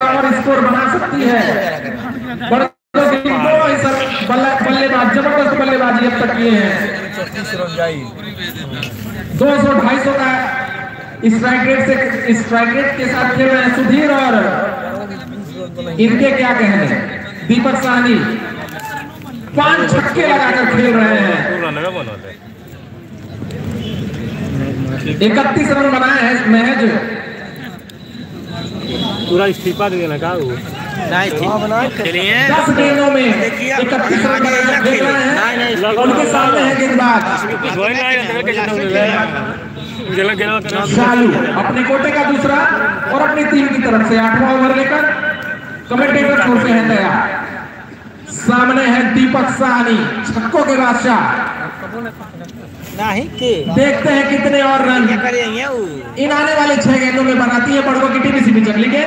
और स्कोर बना सकती है। बल्लेबाज, ज़बरदस्त बल्लेबाजी अब तक किए हैं। दो सौ ढाई सौ का स्ट्राइक रेट से स्ट्राइक रेट के साथ खेल रहे हैं सुधीर और इनके क्या कहने? दीपक साहनी पाँच छक्के लगाकर खेल रहे हैं। इकतीस रन बनाए हैं महज पूरा इस्तीफा दे देना का वो चलिए दस गेंदों में इकतीस रन बनाकर खेल। रहे हैं उनके सामने है गेंदबाज शालू अपने कोटे का दूसरा और अपनी टीम की तरफ़ से आठवां ओवर लेकर कमेंटेटर छोर से है तैयार। सामने है दीपक साहनी छक्कों के बादशाह। नहीं के? देखते हैं कितने और रन। इन आने वाले छह गेंदों में बनाती है बड़कों की टीम इसी भी चल के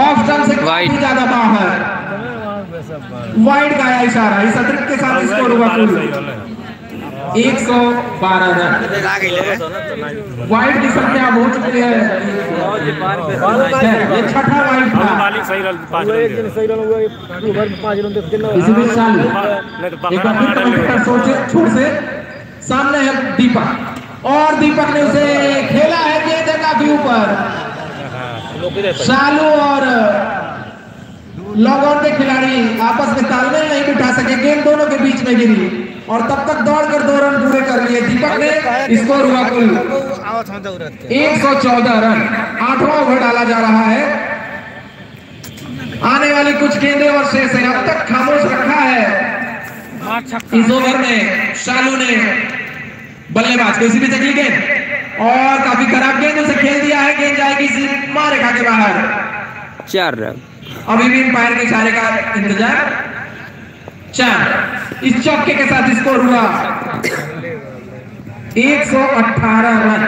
ऑफ़ स्टंप से काफ़ी ज़्यादा बाहर। वाइड का आया इशारा इस अतिरिक्त के साथ स्कोर हुआ कुल। एक सौ बारह रन। वाइड की संख्या अब हो। चुकी है छठा वाइड था। मालिक सही रन पाँच रन सही रन हुआ इसी बीच चालू एक बार फिर कमेंटेटर सोचे छोर से। सामने है दीपक। और दीपक ने उसे खेला है गेंद काफ़ी ऊपर। शालू और लॉग के खिलाड़ी आपस में तालमेल नहीं बिठा सके। गेंद दोनों के बीच में गिरी। और तब तक दौड़ कर दो रन पूरे कर लिए। दीपक ने स्कोर हुआ कुल एक सौ चौदह रन। आठवां ओवर डाला जा रहा है। आने वाली कुछ गेंदें और शेष है अब तक खामोश रखा है। इस ओवर में शालू ने बल्लेबाज को इसी भी तकलीफ़ गेंद और काफ़ी खराब गेंद उसे खेल दिया है। गेंद जाएगी सीमा रेखा के बाहर। चार रन। अभी भी अंपायर के इशारे का इंतज़ार। चार। इस चौके के साथ स्कोर हुआ। 118 रन।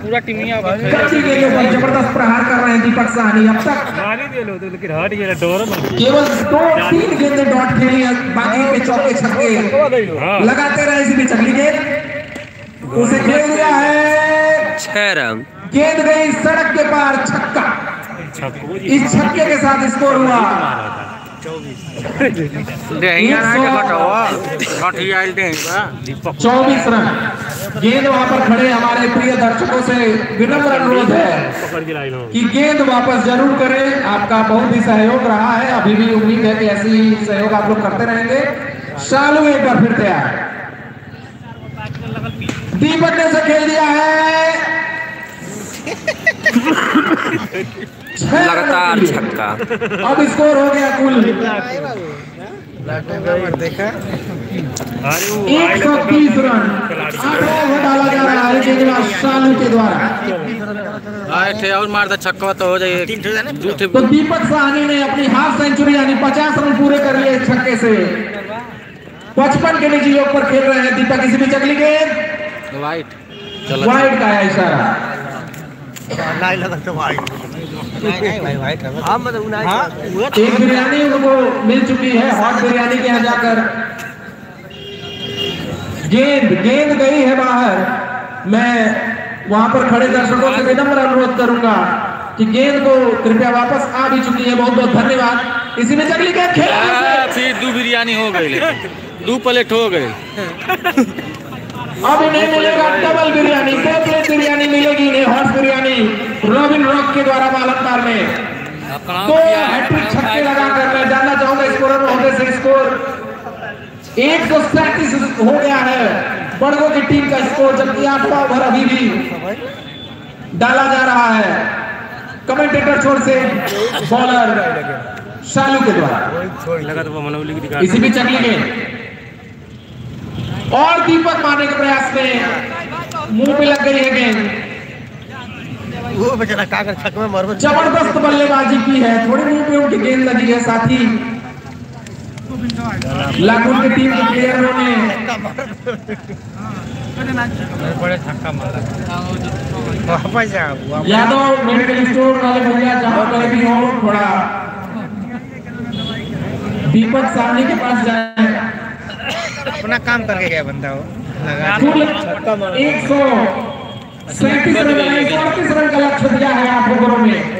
पूरा टीमिया कच्ची गेंदों पर ज़बरदस्त प्रहार कर रहे हैं दीपक साहनी। अब तक तो लेकिन हट गया डोर केवल दो तीन गेंदें डॉट खेली हैं बाकी के चौके छक्के। हाँ। लगाते रहे इसी बीच अगली गेंद। उसे खेल दिया है। छह रन। गेंद गई सड़क के पार छक्का। इस छक्के के साथ स्कोर हुआ। चौबीस रन। गेंद वहाँ पर खड़े हमारे प्रिय दर्शकों से। विनम्र अनुरोध है के गेंद वापस ज़रूर करें। आपका बहुत ही सहयोग रहा है। अभी भी उम्मीद है कि ऐसी सहयोग आप लोग करते रहेंगे। शालू एक बार फिर तैयार। दीपक ने उसे खेल दिया है। लगातार छक्का अब स्कोर हो गया कुल। देखा एक सौ तीस रन। ओवर डाला जा रहा है शालू के द्वारा। थे और मार दे छक्का तो हो जाए। तो दीपक साहनी ने अपनी हाफ़ सेंचुरी यानी पचास रन पूरे कर लिए छक्के से। पचपन के निजी योग पर खेल रहे हैं दीपक। इसी बीच अगली गेंद। वाइट वाइड का है इशारा। तो नहीं नहीं भाई हाँ मतलब हाँ एक बिरयानी उनको मिल चुकी है हॉट बिरयानी के यहाँ जाकर गेंद गेंद गई है बाहर मैं वहाँ पर खड़े दर्शकों से विनम्र अनुरोध करूँगा कि गेंद को कृपया वापस आ भी चुकी है बहुत बहुत धन्यवाद इसी में अगली गेंद खेला है दो बिरयानी हो गई दो प्लेट हो गई अब इन्हें मिलेगा डबल बिरयानी दो प्लेट बिरयानी मिलेगी इन्हें हॉट बिरयानी रॉबिन रॉक के द्वारा मालनदार में। दो हैट्रिक छक्के लगाकर मैं जानना चाहूँगा स्कोरर महोदय से स्कोर एक सौ सैंतीस हो गया है। बड़गो की टीम का स्कोर जबकि आठवां ओवर अभी भी डाला जा रहा है। कमेंटेटर छोर से बॉलर शालू के द्वारा। लगा तो इसी बीच अगली गेंद और दीपक मारने के प्रयास में मुँह पे लग गई है गेंद। वो बेचारा काकर छक में मर। ज़बरदस्त बल्लेबाजी की है। थोड़ी मुँह पे उनकी गेंद लगी है साथी। लाखों की टीम के प्लेयरों ने बड़े मारा वापस। यादव मेडिकल स्टोर वाले भैया जहाँ पर भी हो थोड़ा दीपक सामने के पास जाए। अपना काम करके गया बंदा वो लगा एक सौ सैंतीस रन का लक्ष्य दिया है आठ ओवरों में